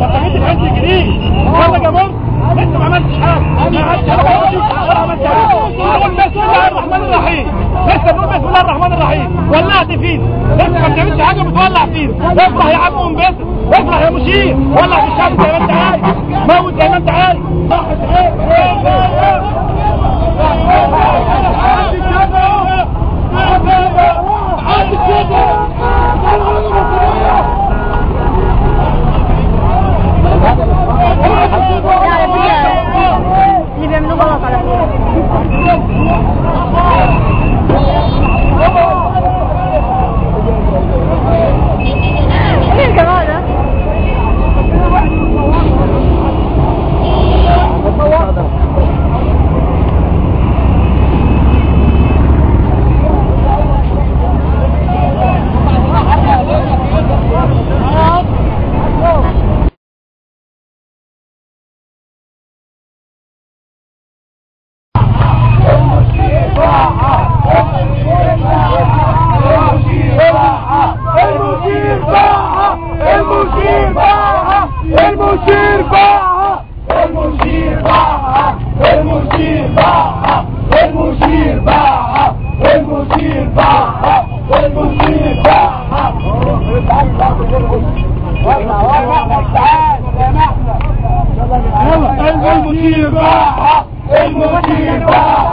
وطنية الحزب الجديد. يلا يا بوم انت ما عملتش حاجة. ما عملتش حاجة. بسم الله الرحمن الرحيم. لسه بنقول بسم الله الرحمن الرحيم. ولعت فينا لسه ما بتعملش حاجة. بتولع فينا افرح يا عم وانبسط افرح يا مشير. ولع في الشعب زي ما انت عايز. موت زي ما انت عايز. صح اللي المصيبة المصيبة